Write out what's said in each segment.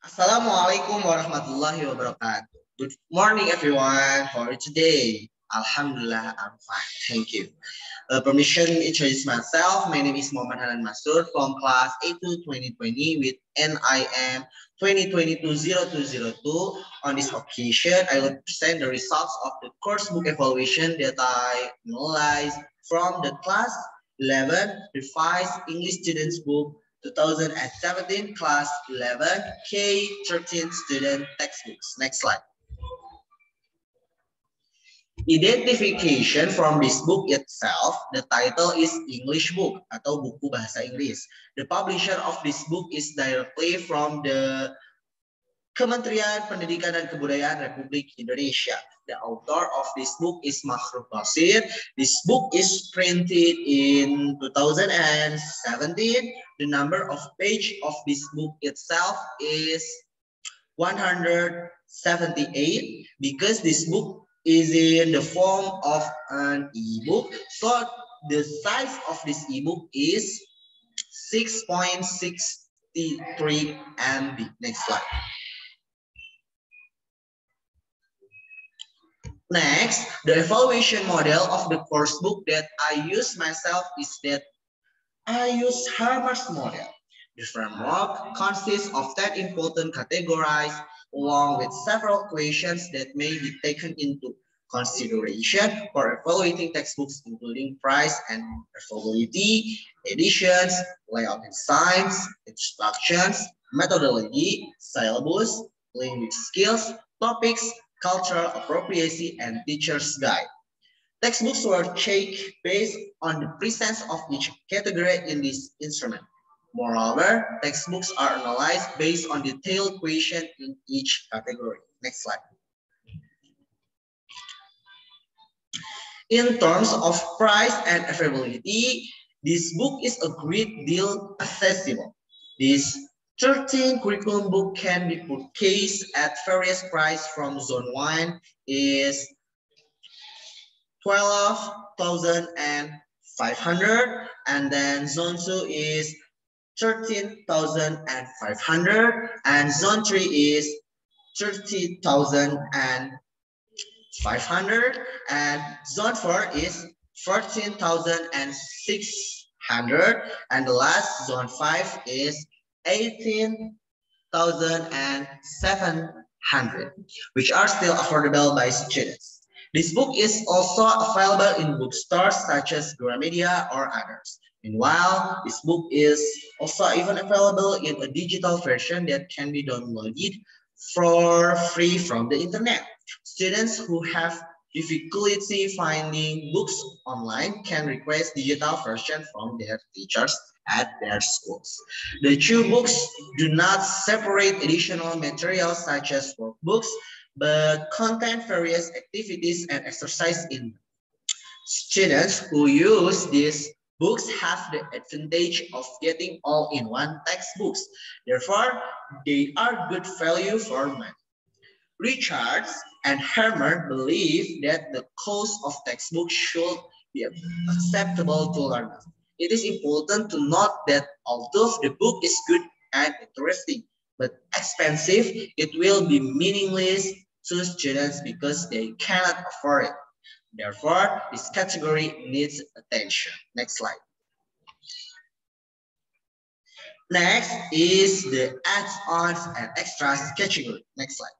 Assalamualaikum warahmatullahi wabarakatuh. Good morning, everyone. You today? Alhamdulillah, I'm fine. Thank you. Uh, permission introduce myself. My name is Muhammad Hanan Masur from class A2 2020 with NIM 2022-0202. On this occasion, I will present the results of the course book evaluation that I analyzed from the class 11 revised English students book 2017 class 11 K13 student textbooks. Next slide. Identification from this book itself, the title is English book atau buku bahasa Inggris. The publisher of this book is directly from the Kementerian Pendidikan dan Kebudayaan Republik Indonesia. The author of this book is Makhruf Basir. This book is printed in 2017. The number of page of this book itself is 178 because this book is in the form of an ebook. So the size of this ebook is 6.63 MB. Next slide. Next, the evaluation model of the course book that I use myself is that I use Harmer's model. The framework consists of 10 important categories along with several questions that may be taken into consideration for evaluating textbooks including price and affordability, editions, layout and signs, instructions, methodology, syllabus, language skills, topics, cultural appropriacy, and teacher's guide. Textbooks were checked based on the presence of each category in this instrument. Moreover, textbooks are analyzed based on detailed question in each category. Next slide. In terms of price and availability, this book is a great deal accessible. This 13 curriculum book can be purchased at various price from zone 1 is 12,500 and then zone 2 is 13,500 and zone 3 is 30,500 and zone 4 is 14,600 and the last zone 5 is 18,700, which are still affordable by students. This book is also available in bookstores such as Gramedia or others. Meanwhile, this book is also even available in a digital version that can be downloaded for free from the internet. Students who have difficulty finding books online can request digital version from their teachers at their schools. The two books do not separate additional materials such as workbooks, but contain various activities and exercise in Students who use these books have the advantage of getting all-in-one textbooks. Therefore, they are good value for money. Richards and Harmer believe that the cost of textbooks should be acceptable to learners. It is important to note that although the book is good and interesting, but expensive, it will be meaningless to students because they cannot afford it. Therefore, this category needs attention. Next slide. Next is the add-ons and extras category. Next slide.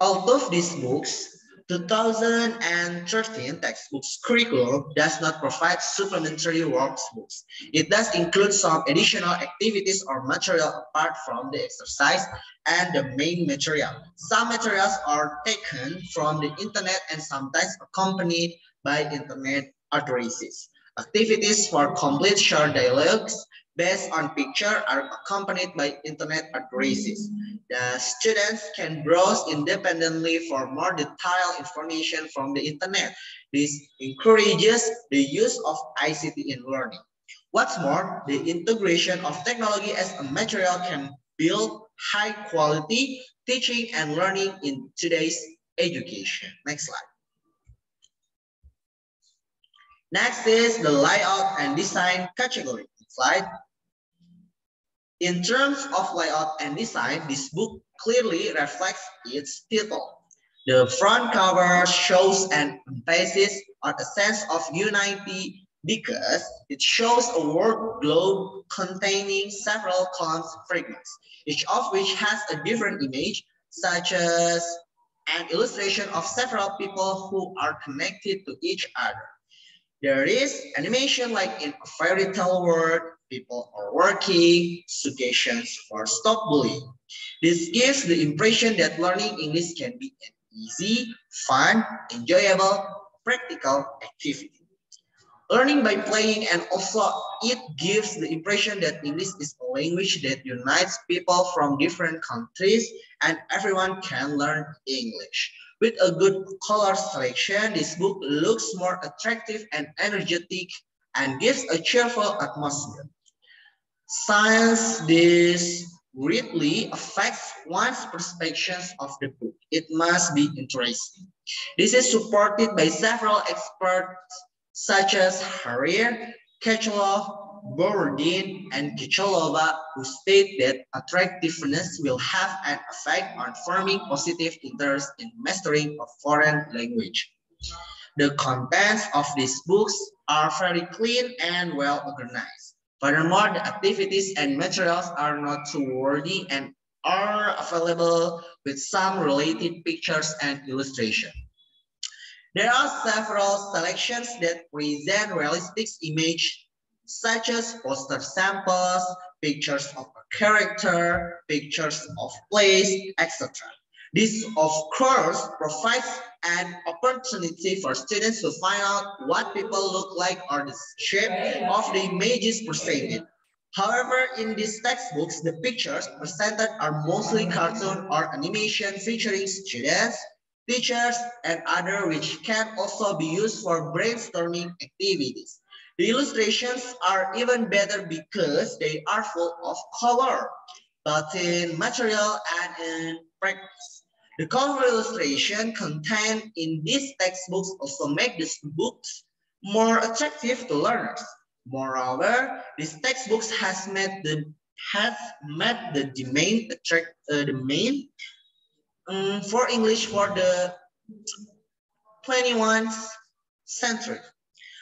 Although these books 2013 textbooks curriculum does not provide supplementary workbooks. It does include some additional activities or material apart from the exercise and the main material. Some materials are taken from the internet and sometimes accompanied by internet addresses. Activities for complete short dialogues based on picture are accompanied by internet addresses. The students can browse independently for more detailed information from the internet. This encourages the use of ICT in learning. What's more, the integration of technology as a material can build high quality teaching and learning in today's education. Next slide. Next is the layout and design category. Next slide. In terms of layout and design, this book clearly reflects its title. The front cover shows an emphasis on a sense of unity because it shows a world globe containing several columns fragments, each of which has a different image, such as an illustration of several people who are connected to each other. There is animation like in a fairy tale world, people are working, suggestions for stop bullying. This gives the impression that learning English can be an easy, fun, enjoyable, practical activity. Learning by playing and also it gives the impression that English is a language that unites people from different countries and everyone can learn English. With a good color selection, this book looks more attractive and energetic and gives a cheerful atmosphere. Science, this greatly affects one's perceptions of the book. It must be interesting. This is supported by several experts such as Harrier, Kechelov, Borodin, and Kichalova, who state that attractiveness will have an effect on forming positive interest in mastering a foreign language. The contents of these books are very clean and well organized. Furthermore, the activities and materials are not too wordy and are available with some related pictures and illustration. There are several selections that present realistic image such as poster samples, pictures of a character, pictures of place, etc. This, of course, provides an opportunity for students to find out what people look like or the shape of the images presented. However, in these textbooks, the pictures presented are mostly cartoon or animation featuring students, teachers, and other which can also be used for brainstorming activities. The illustrations are even better because they are full of color, both in material and in practice. The cover illustration contained in these textbooks also make these books more attractive to learners. Moreover, these textbooks has met the has met the main attract uh, main um, for English for the 21st century.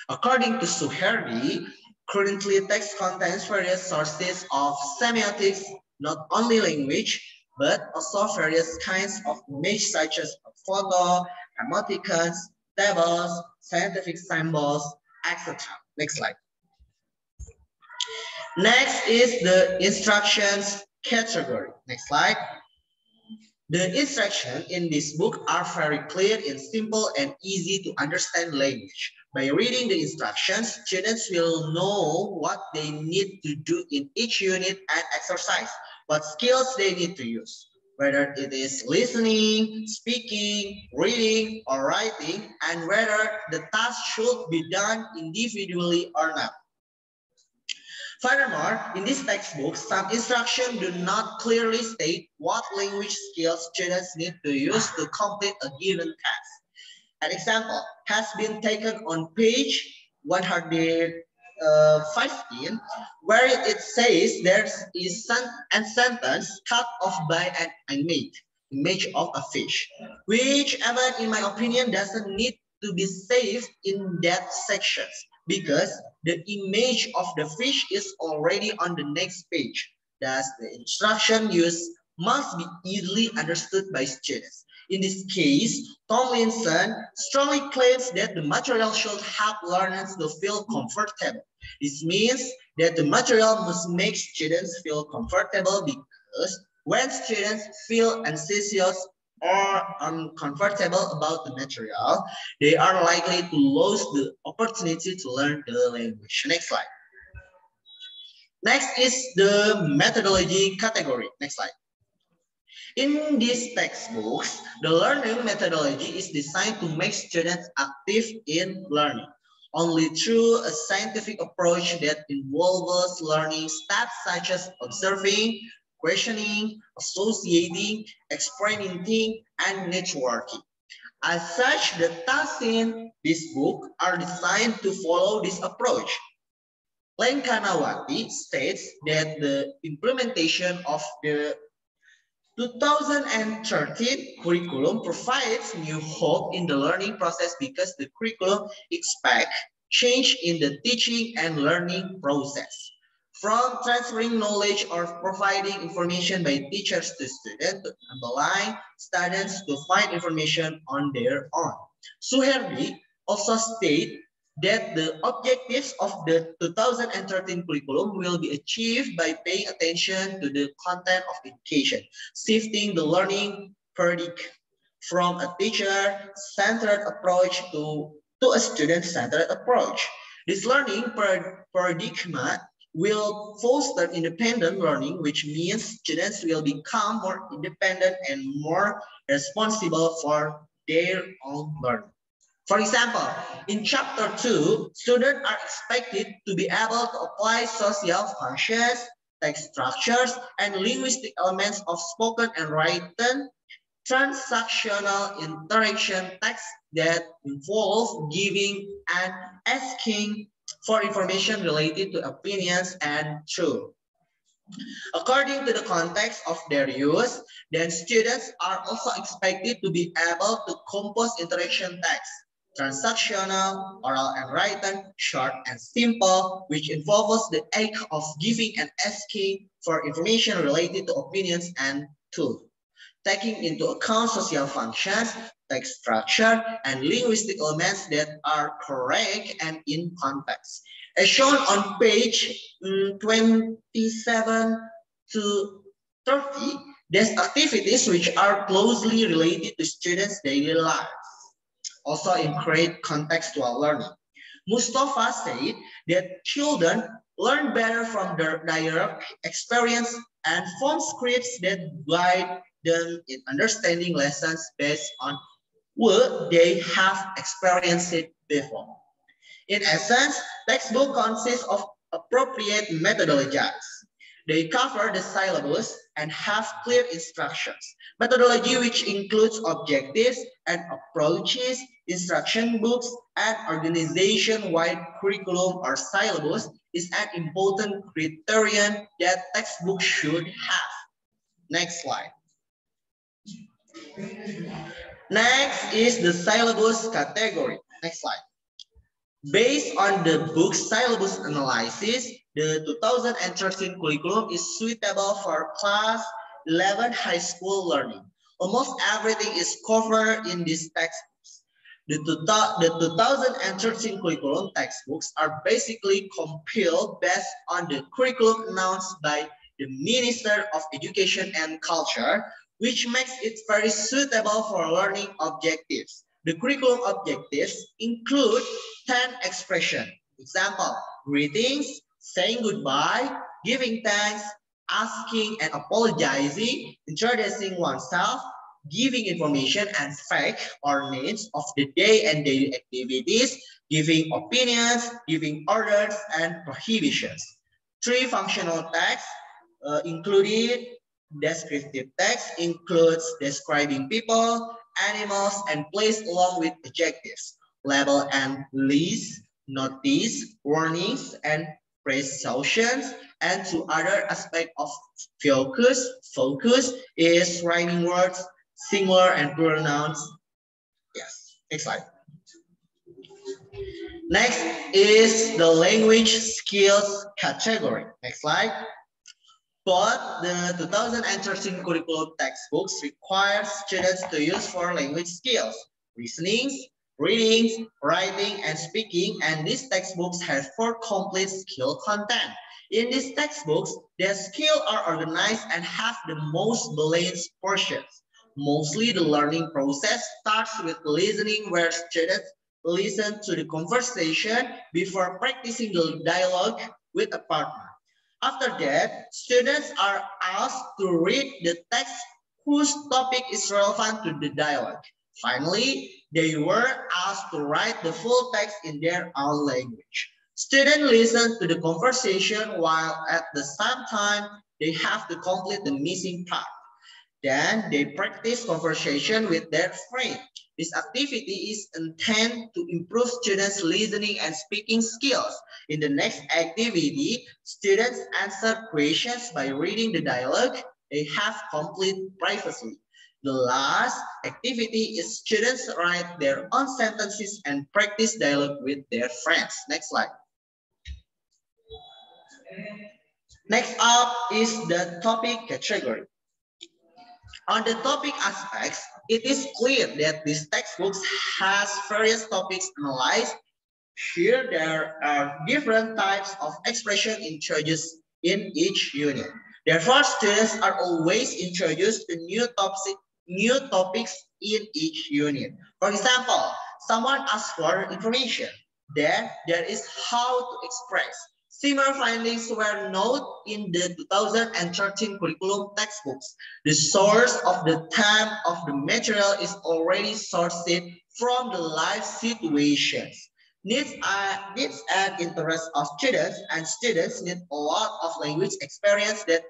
According to Suherdi, currently text contains various sources of semiotics, not only language, but also various kinds of images such as photo, emoticons, tables, scientific symbols, etc. Next slide. Next is the instructions category. Next slide. The instructions in this book are very clear in simple and easy to understand language. By reading the instructions, students will know what they need to do in each unit and exercise what skills they need to use, whether it is listening, speaking, reading, or writing, and whether the task should be done individually or not. Furthermore, in this textbook, some instructions do not clearly state what language skills students need to use to complete a given task. An example has been taken on page 100 uh, 15, where it says there is a sentence cut off by an image, image of a fish, which even in my opinion doesn't need to be saved in that section because the image of the fish is already on the next page. Thus, the instruction used must be easily understood by students. In this case, Tomlinson strongly claims that the material should help learners to feel comfortable. This means that the material must make students feel comfortable because when students feel anxious or uncomfortable about the material, they are likely to lose the opportunity to learn the language. Next slide. Next is the methodology category. Next slide. In these textbooks, the learning methodology is designed to make students active in learning. Only through a scientific approach that involves learning steps such as observing, questioning, associating, experimenting, and networking. As such, the tasks in this book are designed to follow this approach. Lengkanawati states that the implementation of the 2013 curriculum provides new hope in the learning process because the curriculum expects change in the teaching and learning process. From transferring knowledge or providing information by teachers to students to allowing students to find information on their own. Suherdi also state that the objectives of the 2013 curriculum will be achieved by paying attention to the content of education, shifting the learning paradigm from a teacher-centered approach to, to a student-centered approach. This learning paradigm will foster independent learning, which means students will become more independent and more responsible for their own learning. For example, in chapter two, students are expected to be able to apply social functions, text structures, and linguistic elements of spoken and written transactional interaction text that involve giving and asking for information related to opinions and truth. According to the context of their use, then students are also expected to be able to compose interaction text transactional, oral and written, short and simple, which involves the act of giving and asking for information related to opinions and tools. Taking into account social functions, text structure, and linguistic elements that are correct and in context. As shown on page mm, 27 to 30, there's activities which are closely related to students' daily lives also in great contextual learning. Mustafa said that children learn better from their direct experience and form scripts that guide them in understanding lessons based on what they have experienced before. In essence, textbook consists of appropriate methodologies. They cover the syllabus and have clear instructions. Methodology which includes objectives and approaches instruction books, and organization-wide curriculum or syllabus is an important criterion that textbooks should have. Next slide. Next is the syllabus category. Next slide. Based on the book syllabus analysis, the 2013 curriculum is suitable for class 11 high school learning. Almost everything is covered in these textbooks. the, the 2013 curriculum textbooks are basically compiled based on the curriculum announced by the Minister of Education and Culture, which makes it very suitable for learning objectives. The curriculum objectives include 10 expressions. Example, greetings, saying goodbye, giving thanks, asking and apologizing, introducing oneself, giving information and facts or names of the day and daily activities, giving opinions, giving orders, and prohibitions. Three functional texts uh, descriptive text includes describing people, animals, and place along with adjectives, label and list, notice, warnings, and precautions, and to other aspect of focus. Focus is rhyming words, singular and plural nouns. Yes, next slide. Next is the language skills category. Next slide. But the 2013 curriculum textbooks require students to use for language skills, listening, reading, writing, and speaking, and these textbooks have four complete skill content. In these textbooks, their skills are organized and have the most balanced portions. Mostly the learning process starts with listening where students listen to the conversation before practicing the dialogue with a partner. After that, students are asked to read the text whose topic is relevant to the dialogue. Finally, they were asked to write the full text in their own language. Students listen to the conversation while at the same time, they have to complete the missing part. Then they practice conversation with their friend. This activity is intended to improve students' listening and speaking skills. In the next activity, students answer questions by reading the dialogue they have complete previously. The last activity is students write their own sentences and practice dialogue with their friends. Next slide. Next up is the topic category. On the topic aspects, it is clear that this textbook has various topics analyzed. Here there are different types of expression introduced in each unit. Therefore, students are always introduced to new topics, new topics in each unit. For example, someone asks for information. Then there is how to express. Similar findings were noted in the 2013 curriculum textbooks. The source of the time of the material is already sourced from the life situations. Needs, uh, needs and interest of students and students need a lot of language experience that,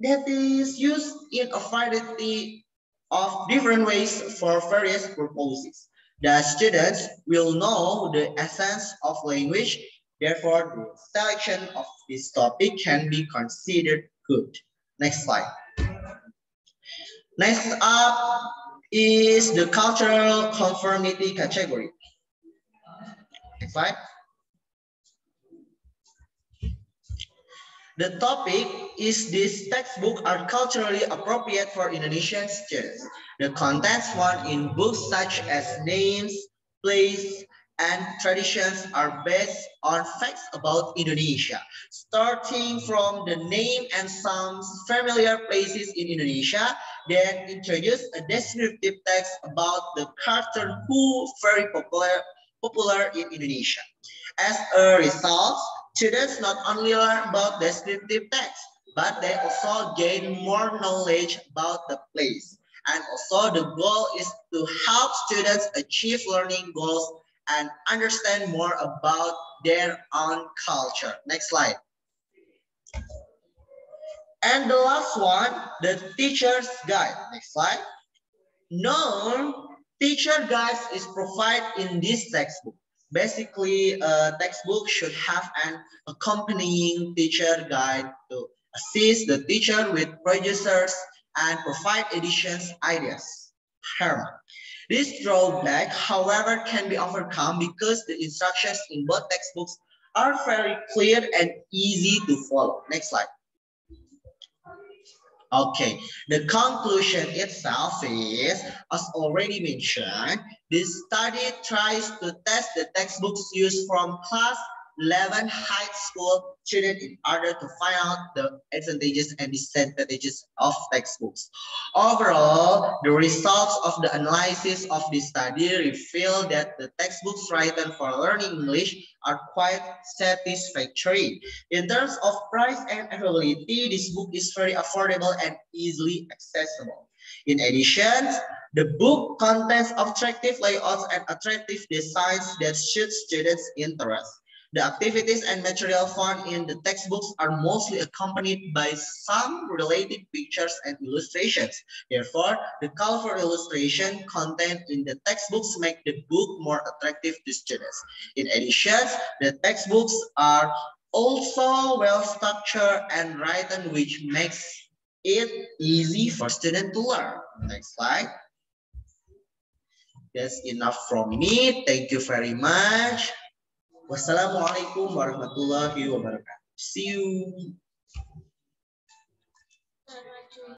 that is used in a variety of different ways for various purposes. The students will know the essence of language Therefore, the selection of this topic can be considered good. Next slide. Next up is the cultural conformity category. Next slide. The topic is this textbook are culturally appropriate for Indonesian students. The contents found in books such as names, place, and traditions are based on facts about Indonesia, starting from the name and some familiar places in Indonesia, then introduce a descriptive text about the cartoon who very popular, popular in Indonesia. As a result, students not only learn about descriptive text, but they also gain more knowledge about the place. And also the goal is to help students achieve learning goals and understand more about their own culture. Next slide. And the last one, the teacher's guide. Next slide. No teacher guides is provided in this textbook. Basically, a textbook should have an accompanying teacher guide to assist the teacher with producers and provide editions ideas. Harmer. This drawback, however, can be overcome because the instructions in both textbooks are very clear and easy to follow. Next slide. Okay, the conclusion itself is, as already mentioned, this study tries to test the textbooks used from class 11 high school students in order to find out the advantages and disadvantages of textbooks. Overall, the results of the analysis of this study reveal that the textbooks written for learning English are quite satisfactory. In terms of price and availability, this book is very affordable and easily accessible. In addition, the book contains attractive layouts and attractive designs that suit students' interests. The activities and material found in the textbooks are mostly accompanied by some related pictures and illustrations. Therefore, the colorful illustration content in the textbooks make the book more attractive to students. In addition, the textbooks are also well structured and written, which makes it easy for students to learn. Next slide. That's enough from me. Thank you very much. Wassalamualaikum warahmatullahi wabarakatuh. See you.